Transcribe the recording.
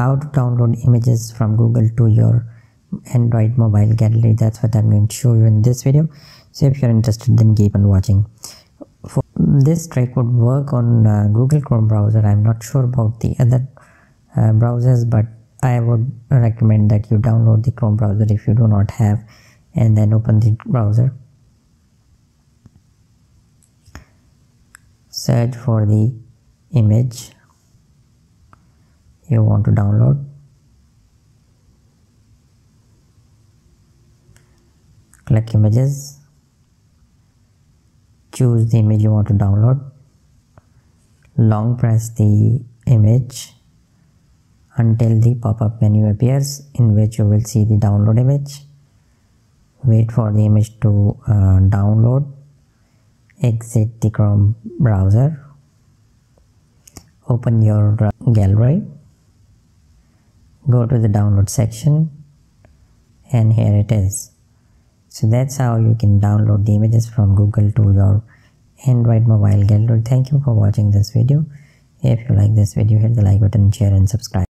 how to download images from Google to your Android mobile gallery. That's what I'm going to show you in this video. So if you're interested then keep on watching. For this trick would work on uh, Google Chrome browser. I'm not sure about the other uh, browsers but I would recommend that you download the Chrome browser if you do not have and then open the browser. Search for the image you want to download. Click images. Choose the image you want to download. Long press the image until the pop-up menu appears in which you will see the download image. Wait for the image to uh, download. Exit the chrome browser. Open your gallery go to the download section and here it is. So that's how you can download the images from google to your android mobile. Gallery thank you for watching this video. If you like this video hit the like button share and subscribe